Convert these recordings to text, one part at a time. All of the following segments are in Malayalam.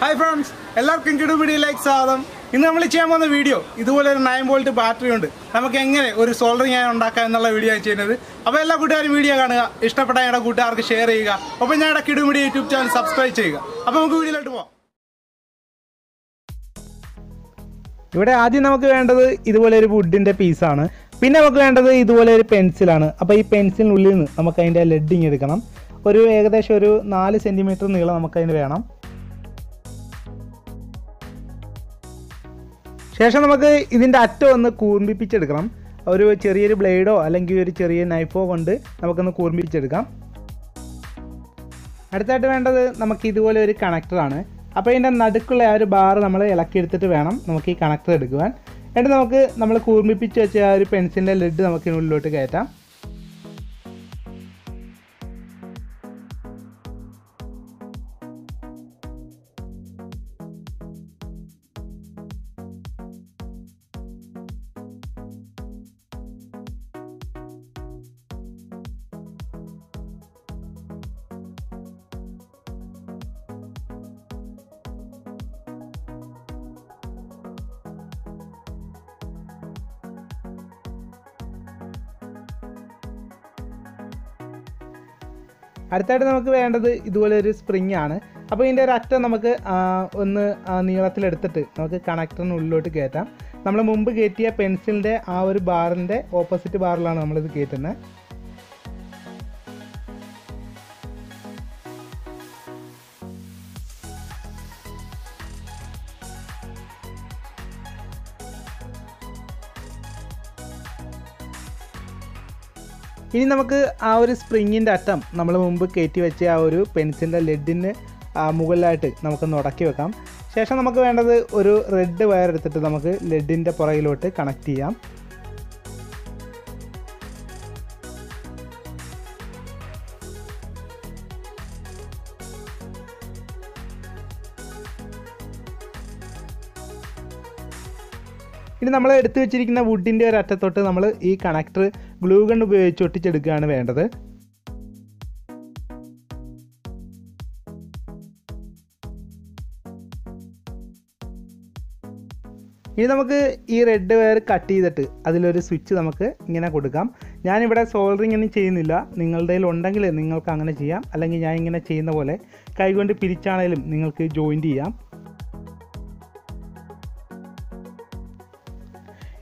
ഹായ് ഫ്രണ്ട്സ് എല്ലാവർക്കും കിടുപിടിയിലേക്ക് സ്വാഗതം. ഇന്ന് നമ്മൾ ചെയ്യാൻ പോകുന്ന വീഡിയോ ഇതുപോലെ ഒരു നയൻ വോൾട്ട് ബാറ്ററി ഉണ്ട്. നമുക്ക് എങ്ങനെ ഒരു സോൾഡറിങ് ഞാൻ ഉണ്ടാക്കാം എന്നുള്ള വീഡിയോ ആണ് ചെയ്യുന്നത്. അപ്പോൾ എല്ലാ കൂട്ടുകാരും വീഡിയോ കാണുക ഇഷ്ടപ്പെട്ട ഞങ്ങളുടെ കൂട്ടുകാർക്ക് ഷെയർ ചെയ്യുക. അപ്പോൾ ഞങ്ങളുടെ കിടുപിടി യൂട്യൂബ് ചാനൽ സബ്സ്ക്രൈബ് ചെയ്യുക. അപ്പോൾ നമുക്ക് വീഡിയോയിലോട്ട് പോകാം ഇവിടെ ആദ്യം നമുക്ക് വേണ്ടത് ഇതുപോലെ ഒരു വുഡിന്റെ പീസാണ് പിന്നെ നമുക്ക് വേണ്ടത് ഇതുപോലെ ഒരു പെൻസിലാണ് അപ്പോൾ ഈ പെൻസിലിനുള്ളിൽ നിന്ന് നമുക്ക് അതിന്റെ ലെഡിങ് എടുക്കണം. ഒരു ഏകദേശം ഒരു നാല് സെന്റിമീറ്റർ നീളം നമുക്കതിന് വേണം. ശേഷം നമുക്ക് ഇതിന്റെ അറ്റം ഒന്ന് കൂർമ്മിപ്പിച്ചെടുക്കണം ഒരു ചെറിയൊരു ബ്ലേഡോ അല്ലെങ്കിൽ ഒരു ചെറിയ നൈഫോ കൊണ്ട് നമുക്കൊന്ന് കൂർമ്മിപ്പിച്ചെടുക്കാം അടുത്തായിട്ട് വേണ്ടത് നമുക്ക് ഇതുപോലെ ഒരു കണക്ടറാണ് അപ്പോൾ ഇതിന്റെ നടുക്കുള്ള ആ ഒരു ബാർ നമ്മൾ ഇളക്കിയെടുത്തിട്ട് വേണം നമുക്ക് ഈ കണക്ടർ എടുക്കുവാൻ. എന്നിട്ട് നമുക്ക് നമ്മൾ കൂർമ്മിപ്പിച്ച് വെച്ച ആ ഒരു പെൻസിലിന്റെ ലെഡ് നമുക്ക് ഇതിനുള്ളിലോട്ട് കയറ്റാം. അടുത്തായിട്ട് നമുക്ക് വേണ്ടത് ഇതുപോലെ ഒരു സ്പ്രിങ് ആണ്. അപ്പോൾ ഇതിന്റെ ഒരു അറ്റം നമുക്ക് ഒന്ന് നീളത്തിലെടുത്തിട്ട് നമുക്ക് കണക്ടറിനുള്ളിലോട്ട് കയറ്റാം. നമ്മൾ മുമ്പ് കയറ്റിയ പെൻസിലിന്റെ ആ ഒരു ബാറിന്റെ ഓപ്പോസിറ്റ് ബാറിലാണ് നമ്മളിത് കയറ്റുന്നത് ഇനി നമുക്ക് ആ ഒരു സ്പ്രിങ്ങിന്റെ അറ്റം നമ്മൾ മുമ്പ് കയറ്റി വെച്ച ആ ഒരു പെൻസിലിന്റെ ലെഡിന് മുകളിലായിട്ട് നമുക്ക് ഉടക്കി വെക്കാം. ശേഷം നമുക്ക് വേണ്ടത് ഒരു റെഡ് വയർ എടുത്തിട്ട് നമുക്ക് ലെഡിന്റെ പുറകിലോട്ട് കണക്ട് ചെയ്യാം. ഇനി നമ്മൾ എടുത്തു വെച്ചിരിക്കുന്ന വുഡിന്റെ ഒരു അറ്റത്തോട്ട് നമ്മൾ ഈ കണക്ടർ ഗ്ലൂ ഗൺ ഉപയോഗിച്ച് ഒട്ടിച്ചെടുക്കുകയാണ് വേണ്ടത്. ഇനി നമുക്ക് ഈ റെഡ് വയർ കട്ട് ചെയ്തിട്ട് അതിലൊരു സ്വിച്ച് നമുക്ക് ഇങ്ങനെ കൊടുക്കാം. ഞാനിവിടെ സോൾഡറിങ് ഒന്നും ചെയ്യുന്നില്ല. നിങ്ങളുടെ കയ്യിൽ ഉണ്ടെങ്കിൽ നിങ്ങൾക്ക് അങ്ങനെ ചെയ്യാം. അല്ലെങ്കിൽ ഞാൻ ഇങ്ങനെ ചെയ്യുന്ന പോലെ കൈകൊണ്ട് പിരിച്ചാണേലും നിങ്ങൾക്ക് ജോയിന്റ് ചെയ്യാം.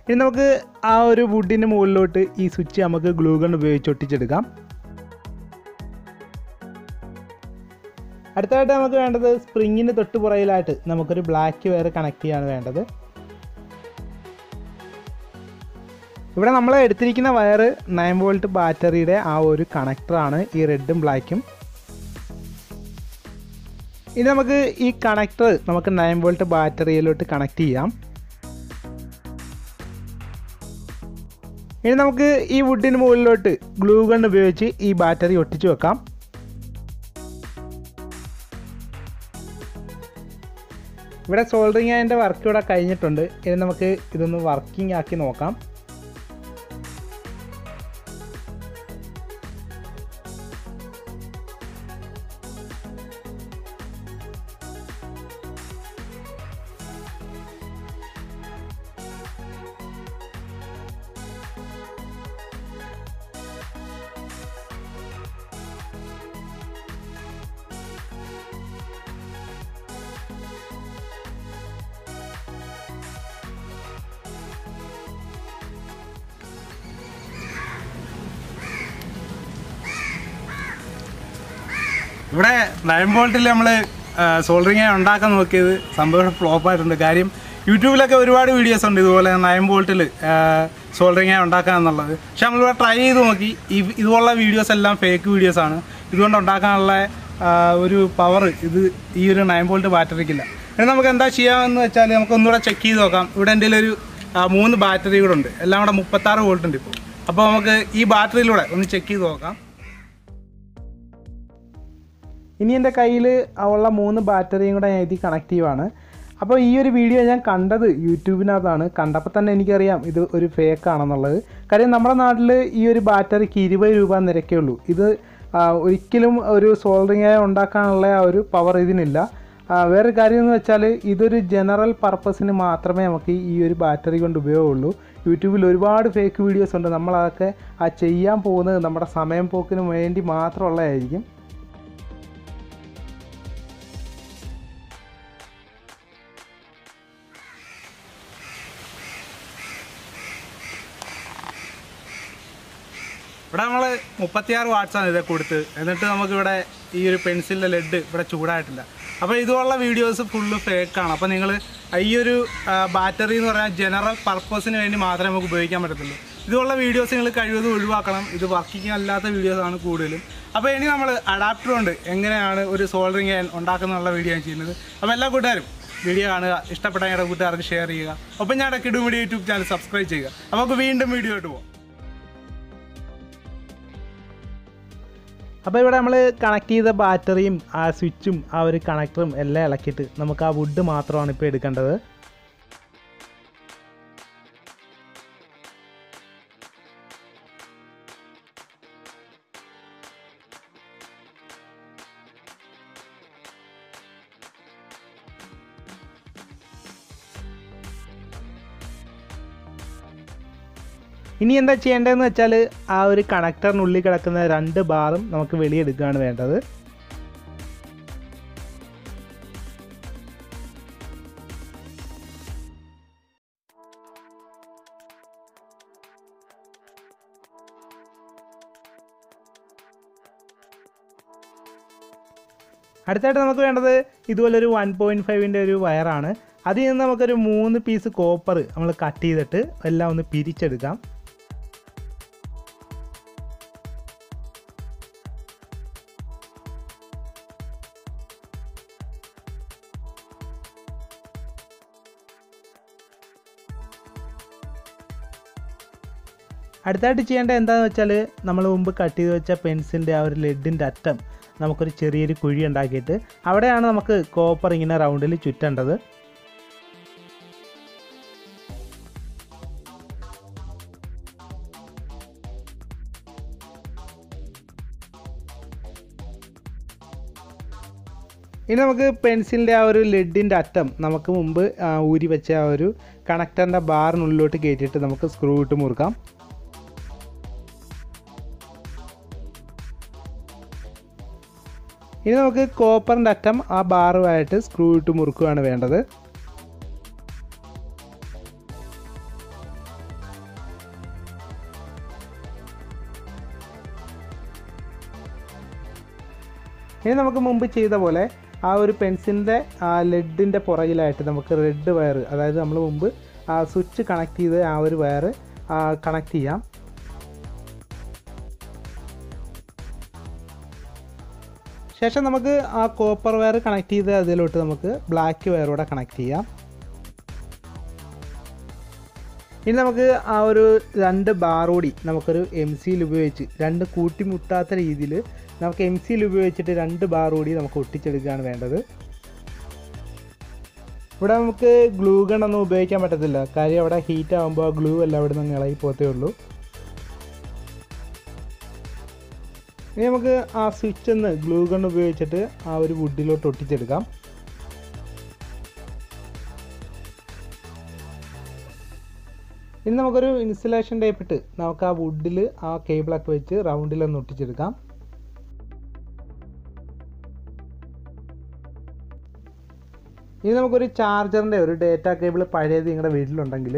ഇനി നമുക്ക് ആ ഒരു വുഡിന്റെ മുകളിലോട്ട് ഈ സ്വിച്ച് നമുക്ക് ഗ്ലൂഗൺ ഉപയോഗിച്ച് ഒട്ടിച്ചെടുക്കാം. അടുത്തതായിട്ട് നമുക്ക് വേണ്ടത് സ്പ്രിങ്ങിന് തൊട്ട് പുറയിലായിട്ട് നമുക്കൊരു ബ്ലാക്ക് വയർ കണക്ട് ചെയ്യാണ് വേണ്ടത്. ഇവിടെ നമ്മൾ എടുത്തിരിക്കുന്ന വയർ നയൻ വോൾട്ട് ബാറ്ററിയുടെ ആ ഒരു കണക്ടറാണ് ഈ റെഡും ബ്ലാക്കും ഇനി നമുക്ക് ഈ കണക്ടർ നമുക്ക് നയൻ വോൾട്ട് ബാറ്ററിയിലോട്ട് കണക്ട് ചെയ്യാം. ഇനി നമുക്ക് ഈ വുഡിന് മുകളിലോട്ട് ഗ്ലൂ ഗൺ ഉപയോഗിച്ച് ഈ ബാറ്ററി ഒട്ടിച്ചു വെക്കാം. ഇവിടെ സോൾഡറിങ് അതിന്റെ വർക്ക് ഇവിടെ കഴിഞ്ഞിട്ടുണ്ട്. ഇനി നമുക്ക് ഇതൊന്ന് വർക്കിംഗ് ആക്കി നോക്കാം. ഇവിടെ നയൻ വോൾട്ടിൽ നമ്മൾ സോൾഡറിങ് ഉണ്ടാക്കാൻ നോക്കിയത്. സംഭവം ഫ്ലോപ്പ് ആയിട്ടുണ്ട്. കാര്യം യൂട്യൂബിലൊക്കെ ഒരുപാട് വീഡിയോസ് ഉണ്ട് ഇതുപോലെ നയൻ വോൾട്ടിൽ സോൾഡറിങ് ഉണ്ടാക്കുക എന്നുള്ളത്. പക്ഷെ നമ്മളിവിടെ ട്രൈ ചെയ്ത് നോക്കി. ഇതുപോലുള്ള വീഡിയോസ് എല്ലാം ഫേക്ക് വീഡിയോസ് ആണ്. ഇതുകൊണ്ട് ഉണ്ടാക്കാനുള്ള ഒരു പവർ ഇത് ഈ ഒരു നയൻ വോൾട്ട് ബാറ്ററിക്കില്ല ഇനി നമുക്ക് എന്താ ചെയ്യാമെന്ന് വെച്ചാൽ നമുക്ക് ഒന്നുകൂടെ ചെക്ക് ചെയ്ത് നോക്കാം. ഇവിടെ എന്റെ ഒരു മൂന്ന് ബാറ്ററി എല്ലാം കൂടെ മുപ്പത്താറ് വോൾട്ട് ഉണ്ട് ഇപ്പോൾ അപ്പോൾ നമുക്ക് ഈ ബാറ്ററിയിലൂടെ ഒന്ന് ചെക്ക് ചെയ്ത് നോക്കാം. ഇനി എന്റെ കയ്യിൽ ഉള്ള മൂന്ന് ബാറ്ററിയും കൂടെ ഞാൻ ഇതിൽ കണക്ട് ചെയ്യുവാണ്. അപ്പോൾ ഈ ഒരു വീഡിയോ ഞാൻ കണ്ടത് യൂട്യൂബിനകത്താണ്. കണ്ടപ്പോൾ തന്നെ എനിക്കറിയാം ഇത് ഒരു ഫേക്ക് ആണെന്നുള്ളത്. കാര്യം നമ്മുടെ നാട്ടിൽ ഈ ഒരു ബാറ്ററിക്ക് ഇരുപത് രൂപ നിരക്കേ ഉള്ളൂ. ഇത് ഒരിക്കലും ഒരു സോൾഡറിങ് ഉണ്ടാക്കാനുള്ള ആ ഒരു പവർ ഇതിനില്ല. വേറൊരു കാര്യം എന്ന് വെച്ചാൽ ഇതൊരു ജനറൽ പർപ്പസിന് മാത്രമേ നമുക്ക് ഈ ഒരു ബാറ്ററി കൊണ്ട് ഉപയോഗമുള്ളൂ. യൂട്യൂബിൽ ഒരുപാട് ഫേക്ക് വീഡിയോസ് ഉണ്ട്. നമ്മളതൊക്കെ ആ ചെയ്യാൻ പോകുന്നത് നമ്മുടെ സമയം പോക്കിന് വേണ്ടി മാത്രമുള്ളതായിരിക്കും. ഇവിടെ നമ്മൾ മുപ്പത്തിയാറ് വാട്സാണ് ഇതേ കൊടുത്ത്. എന്നിട്ട് നമുക്കിവിടെ ഈ ഒരു പെൻസിലിന്റെ ലെഡ് ഇവിടെ ചൂടായിട്ടില്ല. അപ്പോൾ ഇതുപോലുള്ള വീഡിയോസ് ഫുള്ള് ഫേക്കാണ് അപ്പോൾ നിങ്ങൾ ഈ ഒരു ബാറ്ററി എന്ന് പറഞ്ഞാൽ ജനറൽ പർപ്പസിന് വേണ്ടി മാത്രമേ നമുക്ക് ഉപയോഗിക്കാൻ പറ്റത്തുള്ളൂ. ഇതുപോലുള്ള വീഡിയോസ് നിങ്ങൾ കഴിവതും ഒഴിവാക്കണം. ഇത് വർക്കിംഗ് അല്ലാത്ത വീഡിയോസാണ് കൂടുതലും. അപ്പോൾ ഇനി നമ്മൾ അഡാപ്റ്റർ കൊണ്ട് എങ്ങനെയാണ് ഒരു സോൾഡറിങ് ഉണ്ടാക്കുന്നുള്ള വീഡിയോ ആണ് ചെയ്യുന്നത്. അപ്പോൾ എല്ലാ കൂട്ടുകാരും വീഡിയോ കാണുക ഇഷ്ടപ്പെട്ട ഞങ്ങളുടെ കൂട്ടുകാർക്ക് ഷെയർ ചെയ്യുക. ഒപ്പം ഞങ്ങളുടെ കിടുമിടി യൂട്യൂബ് ചാനൽ സബ്സ്ക്രൈബ് ചെയ്യുക. അപ്പോൾ നമുക്ക് വീണ്ടും വീഡിയോ ആയിട്ട് പോകാം അപ്പോൾ ഇവിടെ നമ്മൾ കണക്ട് ചെയ്ത ബാറ്ററിയും ആ സ്വിച്ചും ആ ഒരു കണക്ടറും എല്ലാം ഇളക്കിയിട്ട് നമുക്ക് ആ വുഡ് മാത്രമാണ് ഇപ്പോൾ എടുക്കേണ്ടത്. ഇനി എന്താ ചെയ്യേണ്ടതെന്ന് വെച്ചാൽ ആ ഒരു കണക്ടറിനുള്ളിൽ കിടക്കുന്ന രണ്ട് ബാറും നമുക്ക് വെളിയെടുക്കുകയാണ് വേണ്ടത്. അടുത്തായിട്ട് നമുക്ക് വേണ്ടത് ഇതുപോലെ ഒരു വൺ പോയിന്റ് ഫൈവിന്റെ ഒരു വയറാണ് അതിൽ നിന്ന് നമുക്കൊരു മൂന്ന് പീസ് കോപ്പർ നമ്മൾ കട്ട് ചെയ്തിട്ട് എല്ലാം ഒന്ന് പിരിച്ചെടുക്കാം. അടുത്തായിട്ട് ചെയ്യേണ്ട എന്താണെന്ന് വെച്ചാൽ നമ്മൾ മുമ്പ് കട്ട് ചെയ്ത് വെച്ച പെൻസിലിന്റെ ആ ഒരു ലെഡിന്റെ അറ്റം നമുക്കൊരു ചെറിയൊരു കുഴി ഉണ്ടാക്കിയിട്ട് അവിടെയാണ് നമുക്ക് കോപ്പർ ഇങ്ങനെ റൗണ്ടിൽ ചുറ്റേണ്ടത്. ഇനി നമുക്ക് പെൻസിലിന്റെ ആ ഒരു ലെഡിന്റെ അറ്റം നമുക്ക് മുമ്പ് ഊരി വെച്ച ആ ഒരു കണക്ടറിന്റെ ബാറിനുള്ളിലോട്ട് കയറ്റിയിട്ട് നമുക്ക് സ്ക്രൂ ഇട്ട് മുറുക്കാം. ഇനി നമുക്ക് കോപ്പറിന്റെ അറ്റം ആ ബാറുമായിട്ട് സ്ക്രൂ ഇട്ട് മുറുക്കുകയാണ് വേണ്ടത്. ഇനി നമുക്ക് മുമ്പ് ചെയ്ത പോലെ ആ ഒരു പെൻസിലിന്റെ ആ ലെഡിന്റെ പുറകിലായിട്ട് നമുക്ക് റെഡ് വയർ അതായത് നമ്മൾ മുമ്പ് ആ സ്വിച്ച് കണക്ട് ചെയ്ത് ആ ഒരു വയർ കണക്ട് ചെയ്യാം. ശേഷം നമുക്ക് ആ കോപ്പർ വയർ കണക്ട് ചെയ്ത് അതിലോട്ട് നമുക്ക് ബ്ലാക്ക് വയറൂടെ കണക്ട് ചെയ്യാം. ഇനി നമുക്ക് ആ ഒരു രണ്ട് ബാറോടി നമുക്കൊരു എം സിയിൽ ഉപയോഗിച്ച് രണ്ട് കൂട്ടിമുട്ടാത്ത രീതിയിൽ നമുക്ക് എം സിയിൽ ഉപയോഗിച്ചിട്ട് രണ്ട് ബാറോടി നമുക്ക് ഒട്ടിച്ചെടുക്കുകയാണ് വേണ്ടത്. ഇവിടെ നമുക്ക് ഗ്ലൂ ഗൺ ഒന്നും ഉപയോഗിക്കാൻ പറ്റത്തില്ല. കാര്യം അവിടെ ഹീറ്റ് ആകുമ്പോൾ ആ ഗ്ലൂ എല്ലാം അവിടെ നിന്ന് ഇളകി പോത്തേ ഉള്ളൂ. ഇനി നമുക്ക് ആ സ്വിച്ച് ഒന്ന് ഗ്ലൂ ഗൺ ഉപയോഗിച്ചിട്ട് ആ ഒരു വുഡിലോട്ട് ഒട്ടിച്ചെടുക്കാം. ഇനി നമുക്കൊരു ഇൻസുലേഷൻ ടൈപ്പ് ഇട്ട് നമുക്ക് ആ വുഡിൽ ആ കേബിളൊക്കെ വെച്ച് റൗണ്ടിലൊന്ന് ഒട്ടിച്ചെടുക്കാം. ഇനി നമുക്കൊരു ചാർജറിന്റെ ഒരു ഡേറ്റ കേബിൾ പഴയത് നിങ്ങളുടെ വീട്ടിലുണ്ടെങ്കിൽ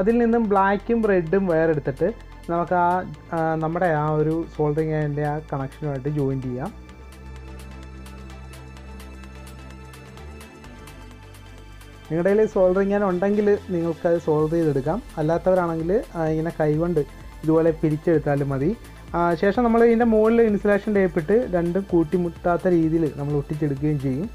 അതിൽ നിന്നും ബ്ലാക്കും റെഡും വയർ എടുത്തിട്ട് നമുക്ക് ആ നമ്മുടെ ആ ഒരു സോൾഡറിങ് അതിന്റെ ആ കണക്ഷനുമായിട്ട് ജോയിൻ ചെയ്യാം. നിങ്ങളുടെ കയ്യിൽ സോൾഡറിങ് ഞാൻ ഉണ്ടെങ്കിൽ നിങ്ങൾക്ക് അത് സോൾവ് ചെയ്തെടുക്കാം. അല്ലാത്തവരാണെങ്കിൽ ഇങ്ങനെ കൈകൊണ്ട് ഇതുപോലെ പിരിച്ചെടുത്താലും മതി. ശേഷം നമ്മൾ ഇതിന്റെ മുകളിൽ ഇൻസുലേഷൻ ടേപ്പിട്ട് രണ്ടും കൂട്ടിമുട്ടാത്ത രീതിയിൽ നമ്മൾ ഒട്ടിച്ചെടുക്കുകയും ചെയ്യും.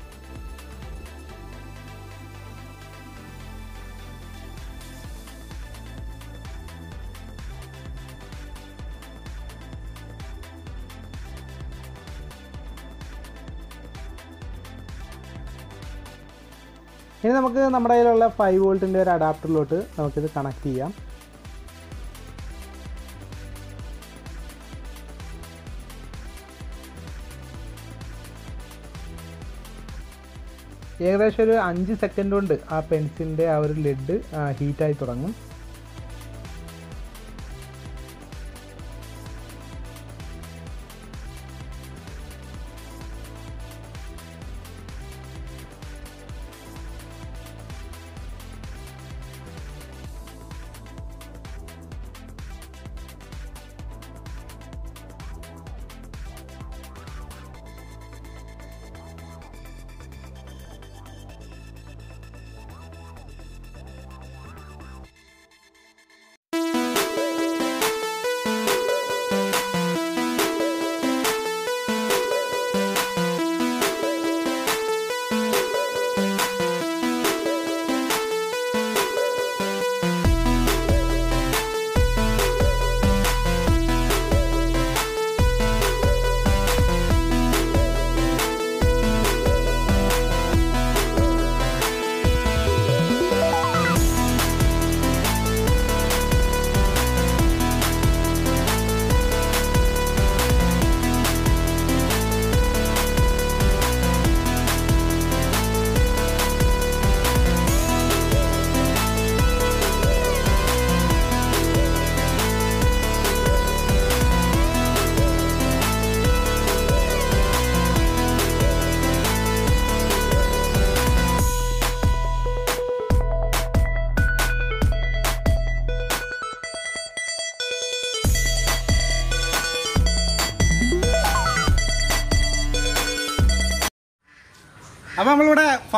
നമുക്ക് നമ്മുടെ കയ്യിലുള്ള ഫൈവ് വോൾട്ടിന്റെ ഒരു അഡാപ്റ്ററിലോട്ട് നമുക്കിത് കണക്ട് ചെയ്യാം. ഏകദേശം ഒരു അഞ്ച് സെക്കൻഡ് കൊണ്ട് ആ പെൻസിലിന്റെ ആ ഒരു ലെഡ് ഹീറ്റായി തുടങ്ങും.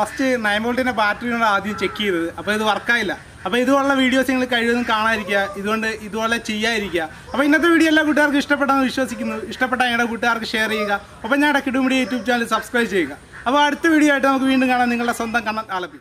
ഫസ്റ്റ് നയൻ വോൾട്ടിന്റെ ബാറ്ററിയാണ് ആദ്യം ചെക്ക് ചെയ്തത്. അപ്പോൾ ഇത് വർക്കായില്ല അപ്പോൾ ഇതുപോലുള്ള വീഡിയോസ് നിങ്ങൾ കഴിവതും കാണാതിരിക്കുക. ഇതുകൊണ്ട് ഇതുപോലെ ചെയ്യാതിരിക്കുക. അപ്പോൾ ഇന്നത്തെ വീഡിയോ എല്ലാ കൂട്ടുകാർക്കും ഇഷ്ടപ്പെട്ടെന്ന് വിശ്വസിക്കുന്നു. ഇഷ്ടപ്പെട്ട ഞങ്ങളുടെ കൂട്ടുകാർക്ക് ഷെയർ ചെയ്യുക. അപ്പോൾ ഞങ്ങളുടെ കിടുമുടി യൂട്യൂബ് ചാനൽ സബ്സ്ക്രൈബ് ചെയ്യുക. അപ്പോൾ അടുത്ത വീഡിയോ ആയിട്ട് നമുക്ക് വീണ്ടും കാണാം. നിങ്ങളുടെ സ്വന്തം കണ്ണൻ ആലപ്പി.